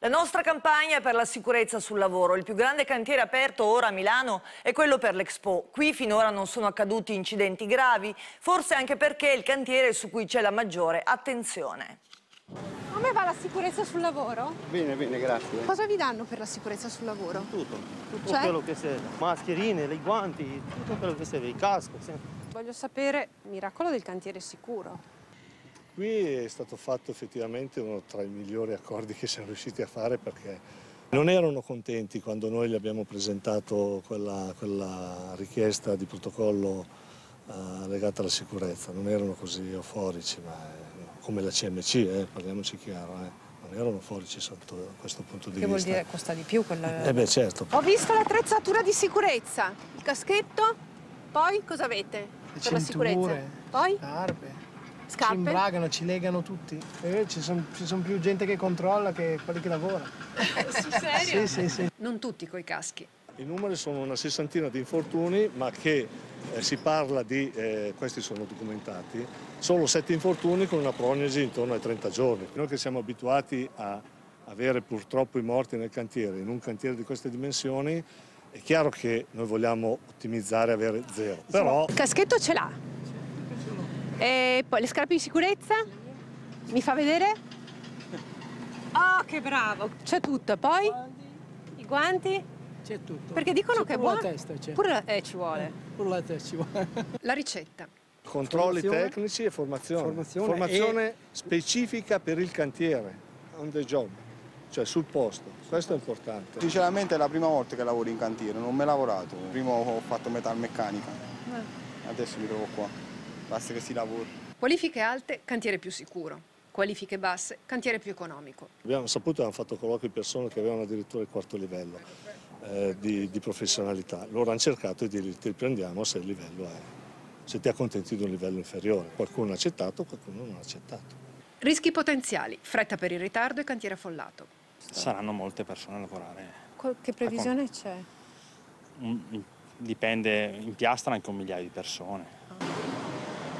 La nostra campagna è per la sicurezza sul lavoro. Il più grande cantiere aperto ora a Milano è quello per l'Expo. Qui finora non sono accaduti incidenti gravi, forse anche perché è il cantiere su cui c'è la maggiore attenzione. Come va la sicurezza sul lavoro? Bene, bene, grazie. Cosa vi danno per la sicurezza sul lavoro? Tutto, tutto Cioè? quello che serve. Mascherine, i guanti, tutto quello che serve, il casco. Voglio sapere, miracolo del cantiere sicuro. Qui è stato fatto effettivamente uno tra i migliori accordi che siamo riusciti a fare perché non erano contenti quando noi gli abbiamo presentato quella, quella richiesta di protocollo eh, legata alla sicurezza, non erano così euforici, ma eh, come la CMC, eh, parliamoci chiaro, eh, non erano euforici sotto questo punto di Che vuol vista. dire costa di più quella... Eh beh certo, Ho visto l'attrezzatura di sicurezza, il caschetto, poi cosa avete Le per la sicurezza? cinture, Poi scarpe. Ci scarpe? imbragano, ci legano tutti. E ci sono più gente che controlla che quelli che lavorano. Sul serio? Sì, sì, sì. Non tutti coi caschi. I numeri sono una sessantina di infortuni, ma che eh, si parla di, eh, questi sono documentati, solo sette infortuni con una prognosi intorno ai 30 giorni. Noi che siamo abituati a avere purtroppo i morti nel cantiere, in un cantiere di queste dimensioni, è chiaro che noi vogliamo ottimizzare e avere zero, però Il caschetto ce l'ha. E poi le scarpe di sicurezza? Mi fa vedere? Oh, che bravo! C'è tutto. Poi? I guanti? C'è tutto. Perché dicono che è pure buono. la testa, c'è. Pure la... Eh, ci vuole. Pure la testa ci vuole. La ricetta. controlli Formazione. tecnici e formazione. Formazione Formazione specifica per il cantiere, on the job, cioè sul posto. Questo è importante. Sinceramente è la prima volta che lavoro in cantiere, non ho mai lavorato. Prima ho fatto metalmeccanica, adesso mi trovo qua. Basta che si lavori. Qualifiche alte, cantiere più sicuro. Qualifiche basse, cantiere più economico. Abbiamo saputo, abbiamo fatto colloqui persone che avevano addirittura il quarto livello eh, di, di professionalità. Loro hanno cercato di dire ti prendiamo se il livello è, se ti accontenti di un livello inferiore. Qualcuno ha accettato, qualcuno non ha accettato. Rischi potenziali, fretta per il ritardo e cantiere affollato. Saranno molte persone a lavorare. Che previsione c'è? Un- dipende, in piastra anche un migliaio di persone.